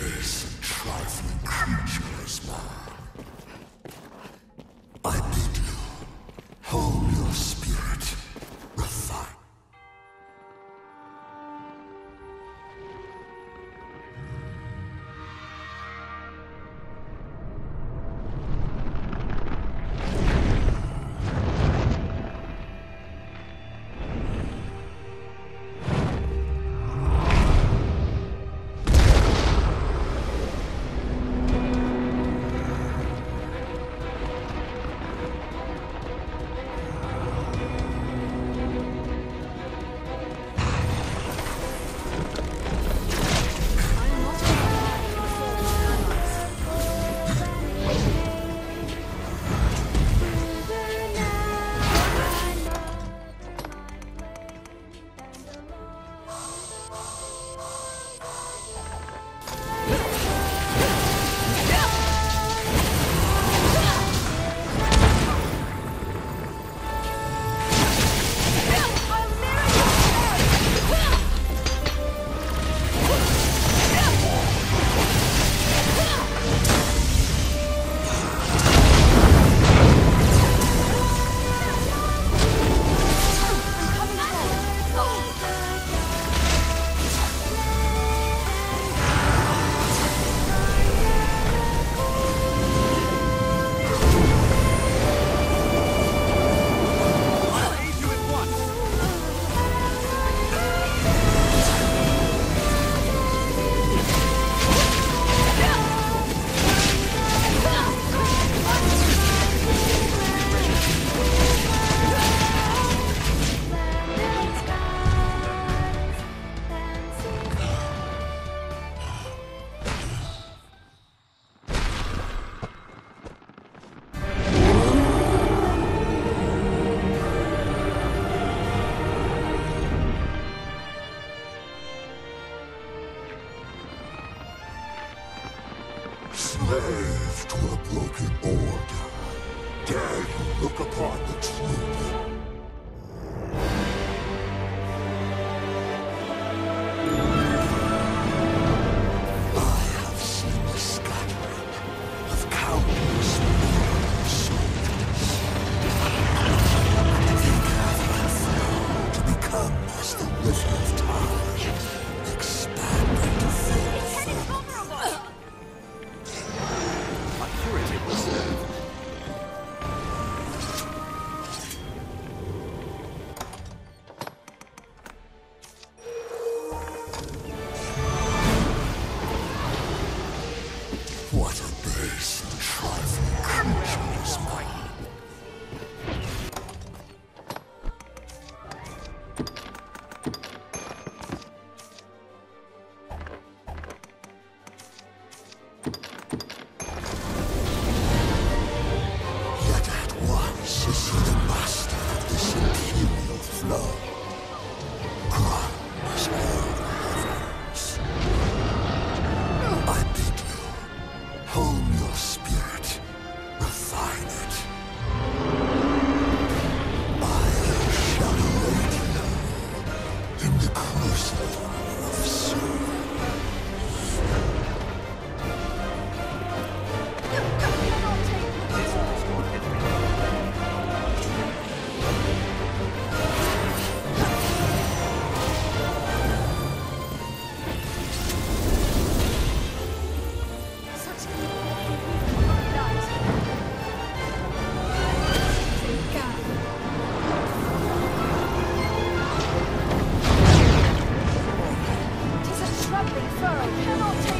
and trifling creature is man. Furrow, cannot take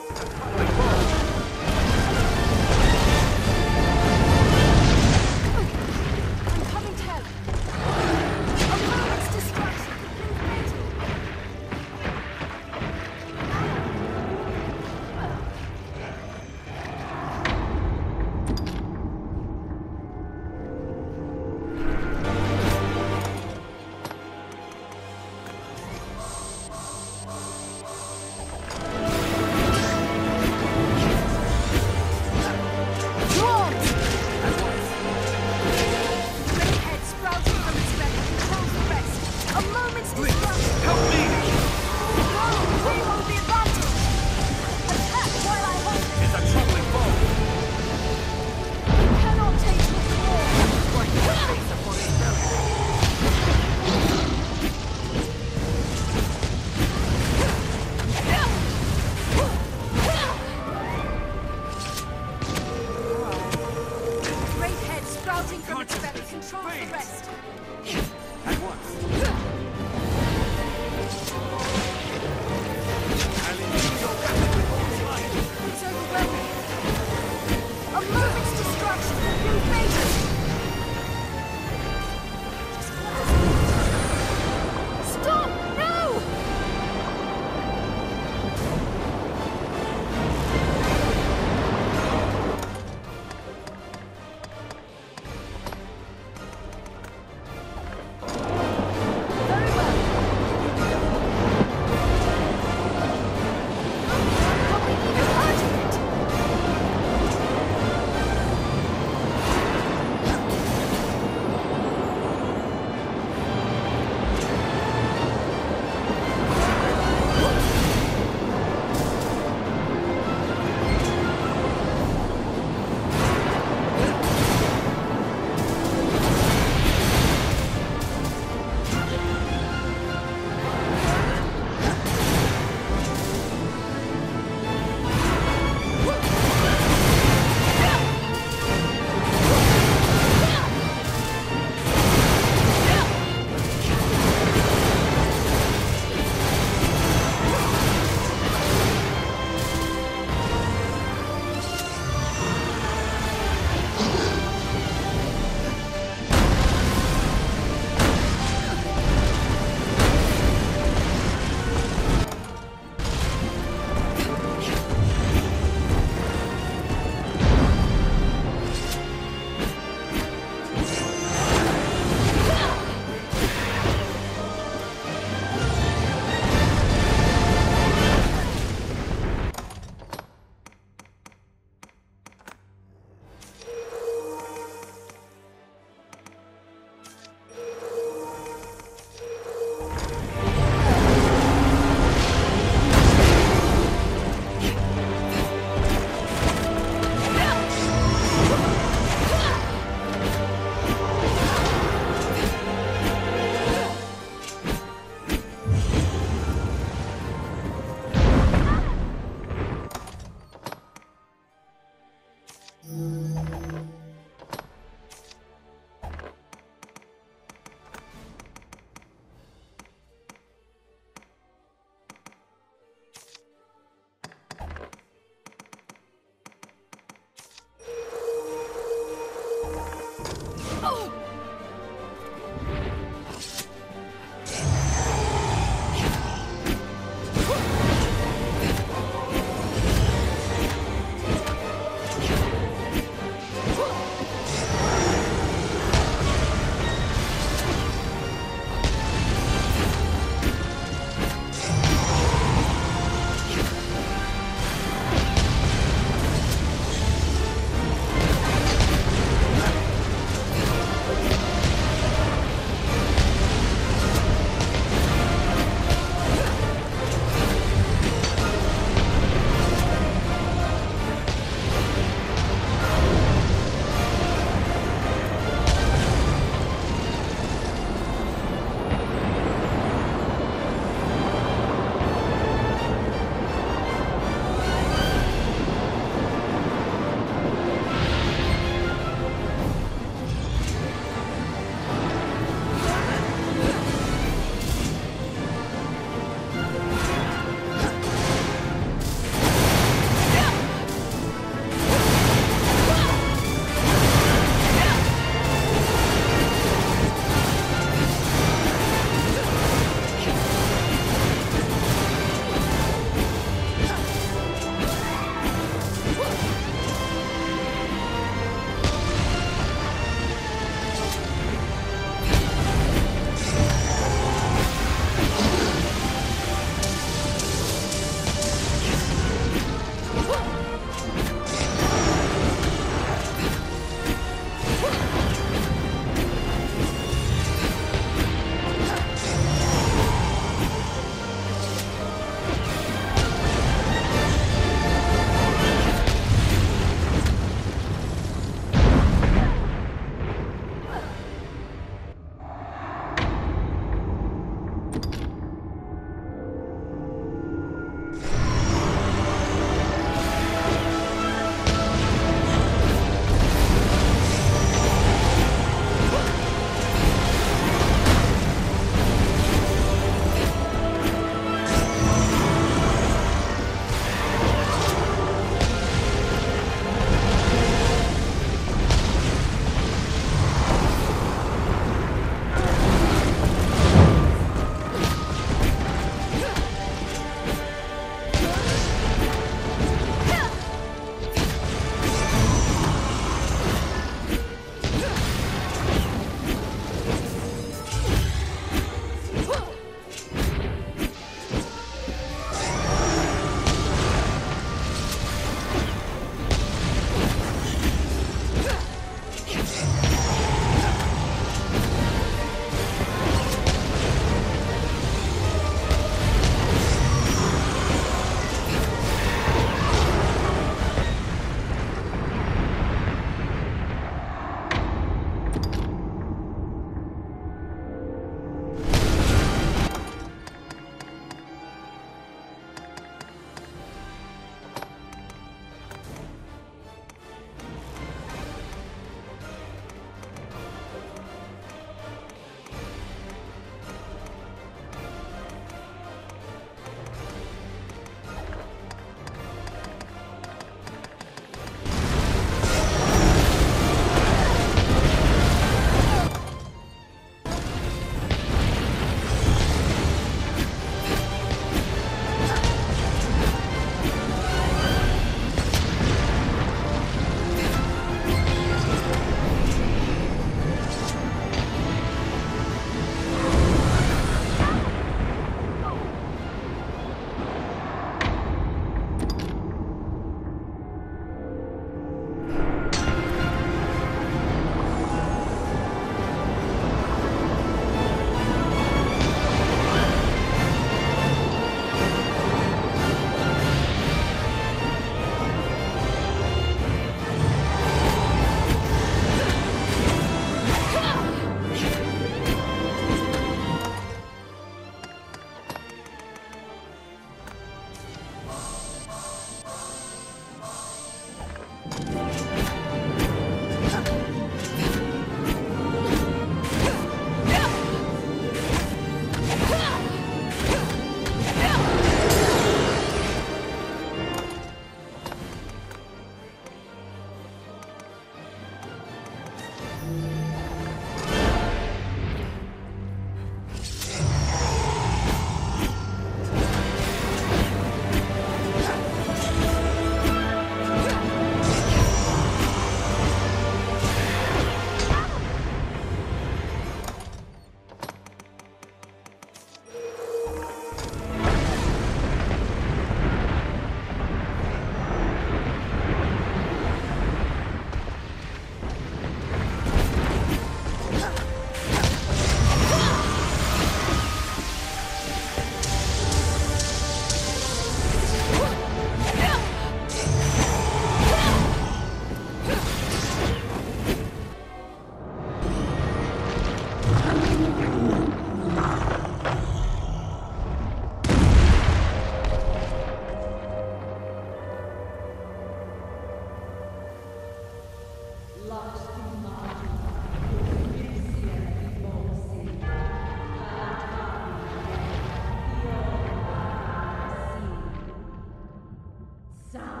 Sound.